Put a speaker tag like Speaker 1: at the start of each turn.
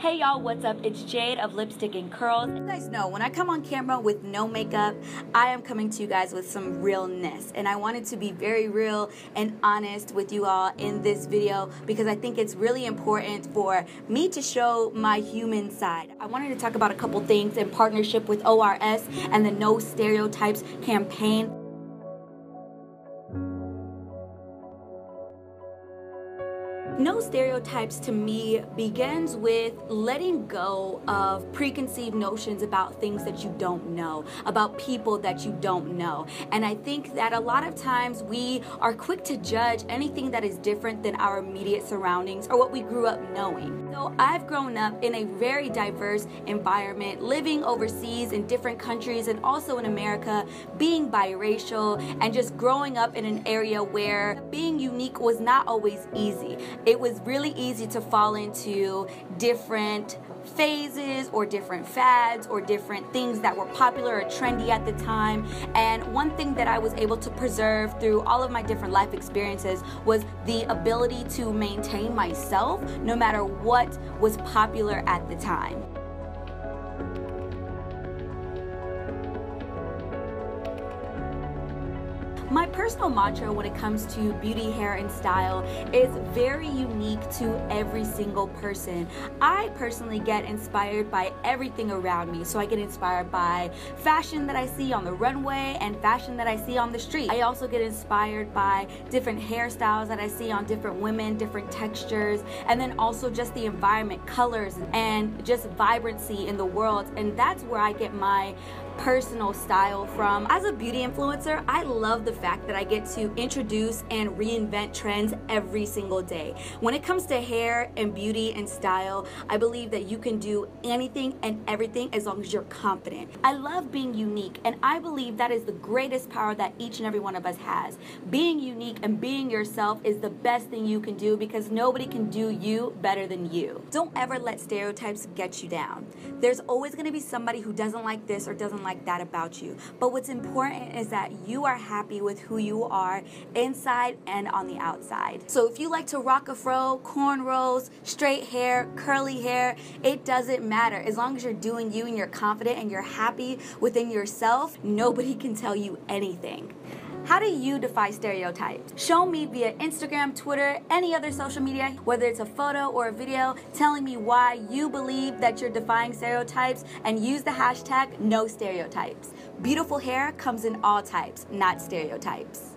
Speaker 1: Hey y'all, what's up? It's Jade of Lipstick and Curls.
Speaker 2: You guys know when I come on camera with no makeup, I am coming to you guys with some realness. And I wanted to be very real and honest with you all in this video because I think it's really important for me to show my human side. I wanted to talk about a couple things in partnership with ORS and the No Stereotypes campaign. No stereotypes to me begins with letting go of preconceived notions about things that you don't know, about people that you don't know. And I think that a lot of times we are quick to judge anything that is different than our immediate surroundings or what we grew up knowing. So I've grown up in a very diverse environment, living overseas in different countries and also in America, being biracial, and just growing up in an area where being unique was not always easy it was really easy to fall into different phases or different fads or different things that were popular or trendy at the time. And one thing that I was able to preserve through all of my different life experiences was the ability to maintain myself no matter what was popular at the time. My personal mantra when it comes to beauty, hair, and style is very unique to every single person. I personally get inspired by everything around me. So I get inspired by fashion that I see on the runway and fashion that I see on the street. I also get inspired by different hairstyles that I see on different women, different textures, and then also just the environment, colors, and just vibrancy in the world. And that's where I get my personal style from. As a beauty influencer, I love the fact that I get to introduce and reinvent trends every single day. When it comes to hair and beauty and style, I believe that you can do anything and everything as long as you're confident. I love being unique, and I believe that is the greatest power that each and every one of us has. Being unique and being yourself is the best thing you can do because nobody can do you better than you. Don't ever let stereotypes get you down. There's always going to be somebody who doesn't like this or doesn't like that about you. But what's important is that you are happy with who you are inside and on the outside. So if you like to rock a fro, cornrows, straight hair, curly hair, it doesn't matter. As long as you're doing you and you're confident and you're happy within yourself, nobody can tell you anything. How do you defy stereotypes? Show me via Instagram, Twitter, any other social media, whether it's a photo or a video, telling me why you believe that you're defying stereotypes and use the hashtag no stereotypes. Beautiful hair comes in all types, not stereotypes.